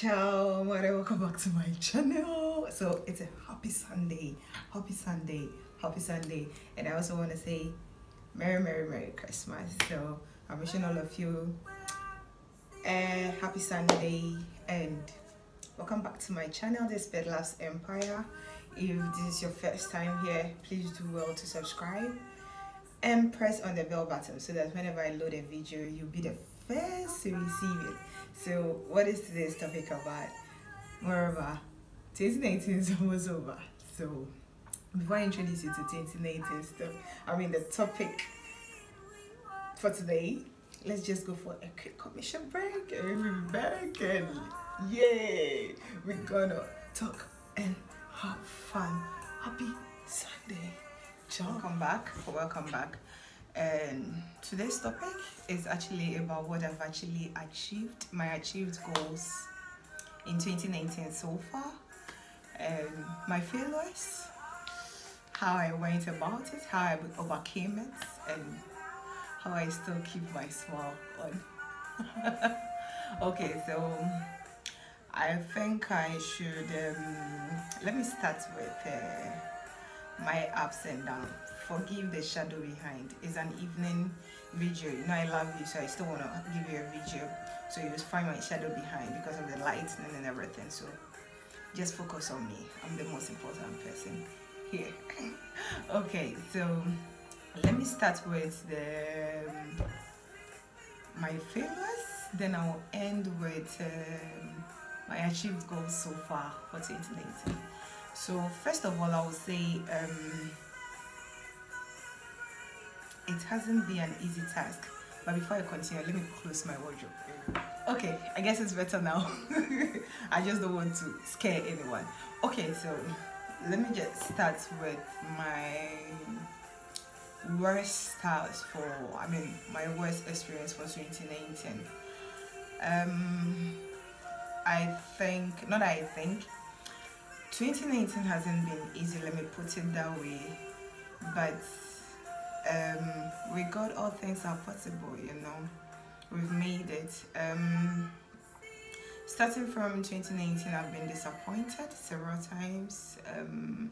ciao mare welcome back to my channel. So it's a happy sunday happy sunday happy sunday. And i also want to say merry merry merry christmas. So i'm wishing all of you a happy sunday and welcome back to my channel this PettLuv's empire. If this is your first time here please do well to subscribe and press on the bell button so that whenever i load a video you'll be the first to receive it so, what is today's topic about? Moreover, 2019 is almost over. So, before I introduce you to 2019 stuff, I mean, the topic for today, let's just go for a quick commission break and we'll be back. And yay, we're gonna talk and have fun. Happy Sunday. Welcome back. Welcome back and today's topic is actually about what I've actually achieved, my achieved goals in 2019 so far, and my failures, how I went about it, how I overcame it, and how I still keep my smile on. okay, so I think I should, um, let me start with uh, my ups and downs. Forgive the shadow behind. It's an evening video you know i love you so i still want to give you a video so you just find my shadow behind because of the lighting and everything. So just focus on me. I'm the most important person here. Okay so let me start with the um, my failures. Then i'll end with um, my achieved goals so far. For 2019 so first of all i will say um, it hasn't been an easy task. But before I continue let me close my wardrobe. Okay I guess it's better now. I just don't want to scare anyone. Okay so let me just start with my worst styles for I mean my worst experience for 2019 um I think not I think 2019 hasn't been easy let me put it that way. But um, with God all things are possible you know. We've made it. Um, starting from 2019 I've been disappointed several times. Um,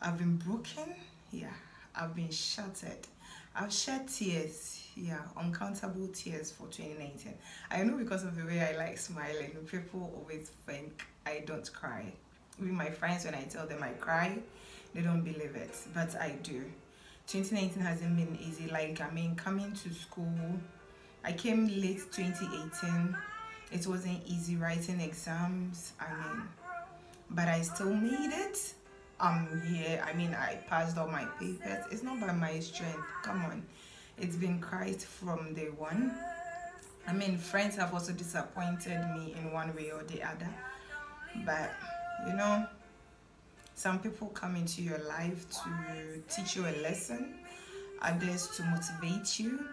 I've been broken yeah. I've been shattered. I've shed tears yeah uncountable tears for 2019 I know because of the way I like smiling people always think I don't cry with my friends when I tell them I cry they don't believe it but I do. 2019 hasn't been easy. Like i mean coming to school i came late 2018 it wasn't easy writing exams i mean but i still made it. I'm here. I mean i passed all my papers. It's not by my strength. Come on. It's been christ from day one. I mean friends have also disappointed me in one way or the other but you know some people come into your life to teach you a lesson, others to motivate you,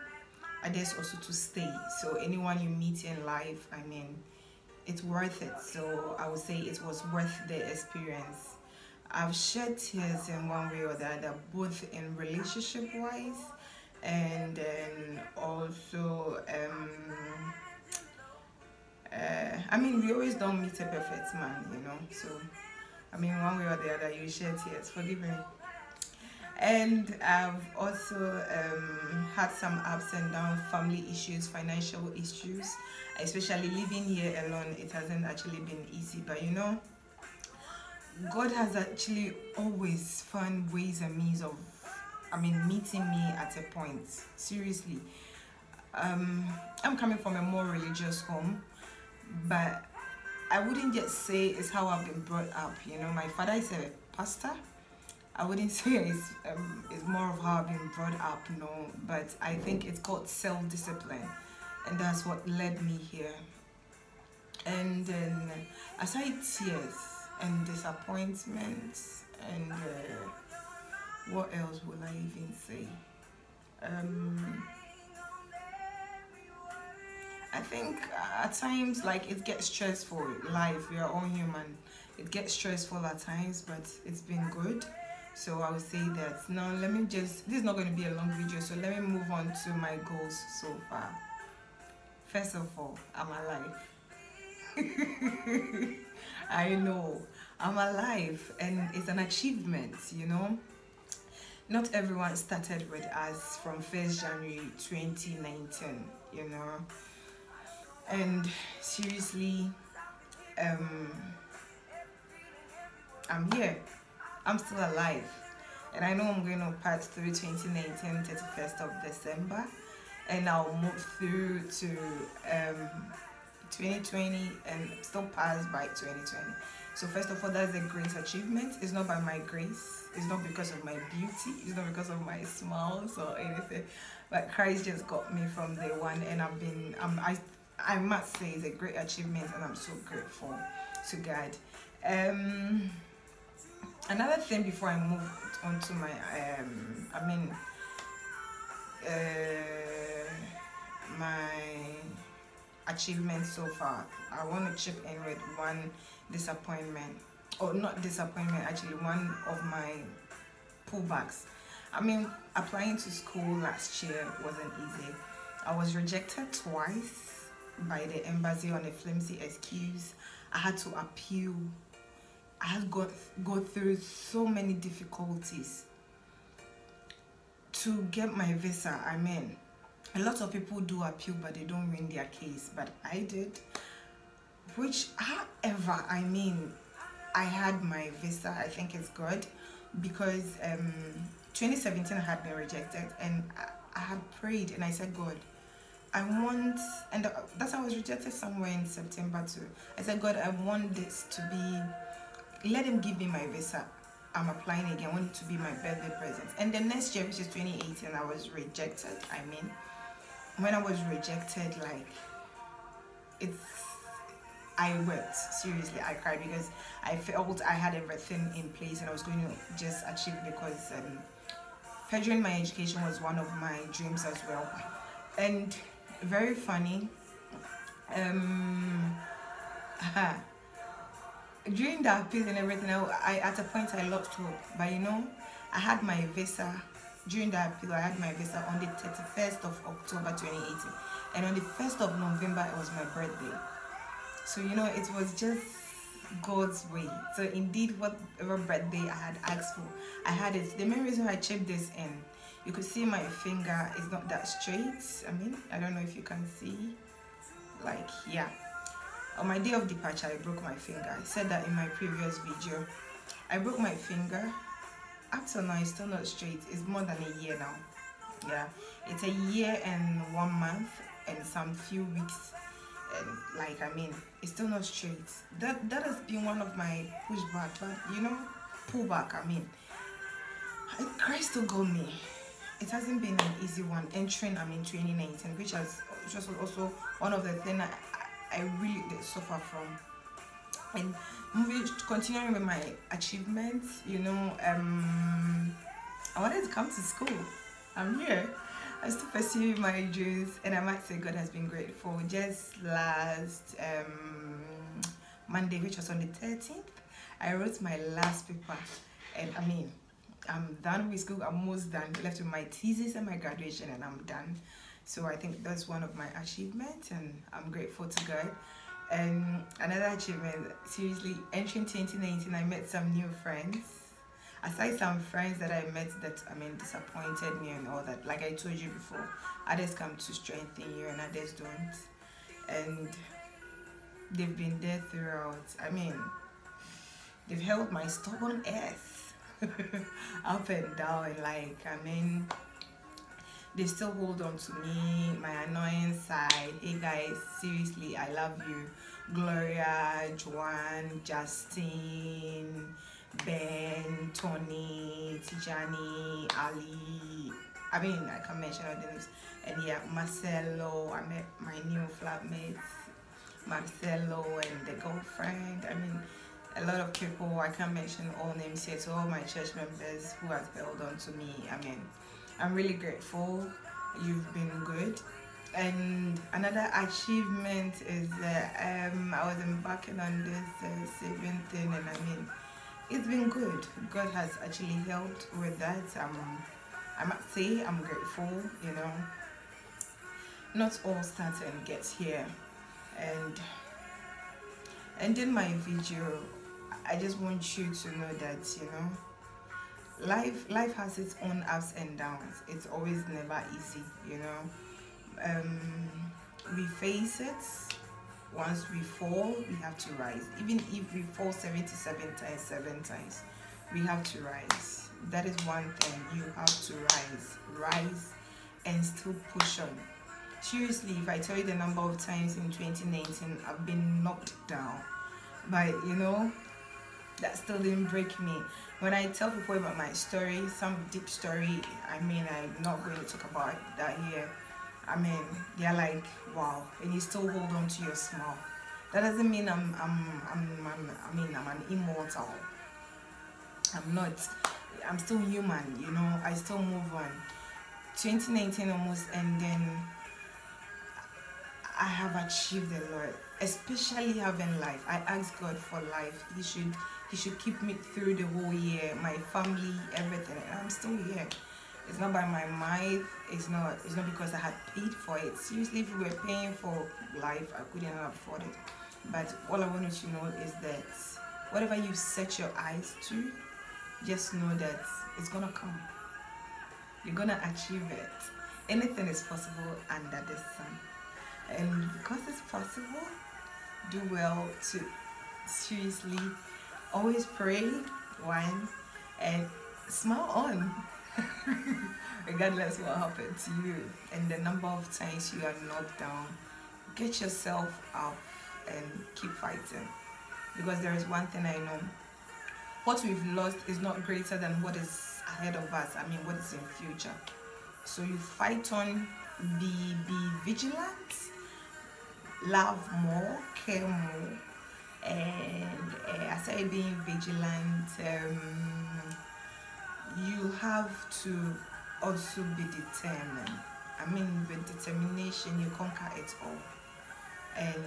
others also to stay. So anyone you meet in life, I mean, it's worth it. So I would say it was worth the experience. I've shed tears in one way or the other, both in relationship wise and then also um, uh, I mean we always don't meet a perfect man, you know. So I mean, one way or the other, you shed tears. Forgive me. And I've also um, had some ups and downs, family issues, financial issues, especially living here alone. It hasn't actually been easy, but you know, God has actually always found ways and means of, I mean, meeting me at a point. Seriously. Um, I'm coming from a more religious home, but I wouldn't just say it's how I've been brought up. You know, my father is a pastor. I wouldn't say it's um, it's more of how I've been brought up. No, but I think it's called self-discipline, and that's what led me here. And then aside tears and disappointments and uh, what else will I even say? Um, I think uh, at times like it gets stressful life we are all human it gets stressful at times but it's been good so I would say that now let me just this is not going to be a long video so let me move on to my goals so far first of all I'm alive I know. I'm alive and it's an achievement, you know. Not everyone started with us from 1st January 2019, you know. And seriously, um, I'm here. I'm still alive. And I know I'm going to pass through 2019, 31st of December. And I'll move through to um, 2020 and still pass by 2020. So first of all, that's a great achievement. It's not by my grace. It's not because of my beauty. It's not because of my smiles or anything. But Christ just got me from day one, and I've been. I I must say it's a great achievement, and I'm so grateful to God. Um, another thing before I move on to my um, I mean, uh, my achievements so far. I want to chip in with one disappointment, or not disappointment, actually, one of my pullbacks. I mean, applying to school last year wasn't easy. I was rejected twice by the embassy on a flimsy excuse. I had to appeal. I had got go through so many difficulties to get my visa. I mean, a lot of people do appeal but they don't win their case but i did which however i mean i had my visa i think it's good because um 2017 I had been rejected and I, I had prayed and i said god i want and that's i was rejected somewhere in september too i said god i want this to be let him give me my visa I'm applying again. I want it to be my birthday present. And the next year, which is 2018, I was rejected. I mean, when I was rejected, like it's I wept seriously. I cried because I felt I had everything in place and I was going to just achieve because um, furthering my education was one of my dreams as well. And very funny. Um, during the appeal and everything, I, I at a point I lost hope. But you know, I had my visa during that appeal, I had my visa on the 31st of October 2018. And on the 1st of November, it was my birthday. So, you know, it was just God's way. So, indeed, whatever birthday I had asked for, I had it. The main reason I chipped this in, you could see my finger is not that straight. I mean, I don't know if you can see. Like, yeah. On my day of departure, I broke my finger. I said that in my previous video. I broke my finger up till now it's still not straight it's more than a year now yeah it's a year and one month and some few weeks and like i mean it's still not straight that that has been one of my pushback but you know pullback i mean christ oh still got me it hasn't been an easy one entering i'm in 2019 which has which was also one of the things i, I really did suffer from. And moving continuing with my achievements you know um i wanted to come to school. I'm here. I still pursue my dreams and i might say god has been grateful. Just last um monday which was on the 13th i wrote my last paper. And i mean i'm done with school i'm almost done left with my thesis and my graduation and i'm done so i think that's one of my achievements and i'm grateful to god and another achievement, seriously, entering 2019, I met some new friends. Aside some friends that I met that I mean disappointed me and all that, like I told you before, others come to strengthen you and others don't. And they've been there throughout. I mean, they've held my stubborn ass up and down. Like, I mean, they still hold on to me my annoying side. Hey guys seriously i love you. Gloria joanne justin ben tony tijani ali. I mean i can mention all names. And yeah marcelo i met my new flatmates marcelo and the girlfriend. I mean a lot of people i can't mention all names here to all my church members who have held on to me i mean I'm really grateful. You've been good. And another achievement is that um, I was embarking on this uh, saving thing, and I mean, it's been good. God has actually helped with that. Um, I must say I'm grateful. You know, not all starts and gets here, and ending my video i just want you to know that you know life life has its own ups and downs. It's always never easy you know. Um we face it. Once we fall we have to rise. Even if we fall 77 times seven times we have to rise. That is one thing. You have to rise rise and still push on. Seriously if i tell you the number of times in 2019 i've been knocked down but you know that still didn't break me. When i tell people about my story some deep story i mean i'm not going to talk about that here. I mean they're like wow and you still hold on to your smile. That doesn't mean i'm i'm i'm, I'm i mean i'm an immortal. I'm not. I'm still human you know i still move on. 2019 almost and then I have achieved a lot, especially having life. I ask God for life. He should He should keep me through the whole year, my family, everything. And I'm still here. It's not by my might. It's not. It's not because I had paid for it. Seriously, if we were paying for life, I couldn't afford it. But all I want you to know is that whatever you set your eyes to, just know that it's gonna come. You're gonna achieve it. Anything is possible under the sun and because it's possible do well to seriously always pray one and smile on. Regardless what happened to you and the number of times you are knocked down get yourself up and keep fighting. Because there is one thing i know. What we've lost is not greater than what is ahead of us i mean what is in future. So you fight on be be vigilant love more, care more, and uh, aside being vigilant, um, you have to also be determined. I mean, with determination, you conquer it all. And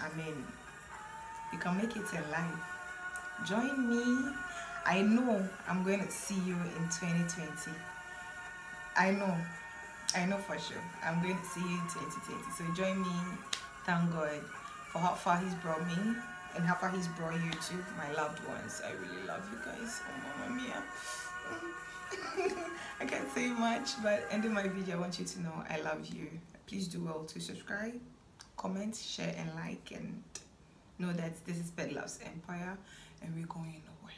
I mean, you can make it in life. Join me. I know I'm going to see you in 2020. I know I know for sure. I'm going to see you in 2020. So join me. Thank God for how far He's brought me and how far He's brought you to my loved ones. I really love you guys. Oh, Mama Mia. I can't say much, but ending my video, I want you to know I love you. Please do well to subscribe, comment, share, and like, and know that this is PettLuv's Empire, and we're going nowhere.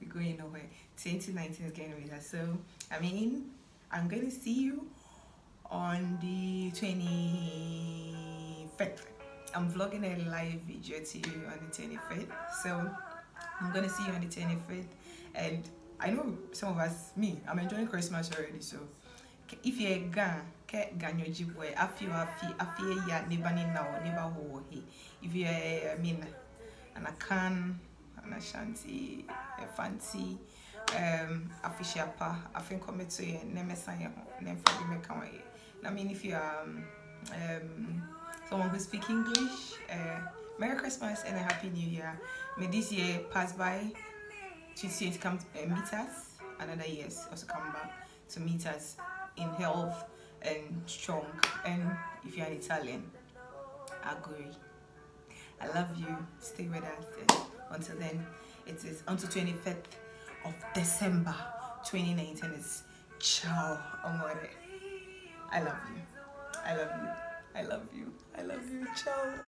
We're going nowhere. 2019 is getting ready. So, I mean, I'm going to see you on the 25th i'm vlogging a live video to you on the 25th so i'm gonna see you on the 25th and i know some of us me i'm enjoying christmas already so. If you're a gan ke ganyo jibwe afi afi afi ya neba ni now neba ho he. If you're i mean an akan an ashanti a fancy um afisha pa afin kometo ye nemesa ye ho nemfa bi meka wa ye I mean, if you're um, um, someone who speaks English, uh, Merry Christmas and a Happy New Year. May this year pass by to see it come uh, meet us. Another year also come back to meet us in health and strong. And if you're an Italian, agree. I love you. Stay with us. And until then, it is until 25th of December 2019. It's ciao, amore. I love you. I love you. I love you. I love you. Ciao.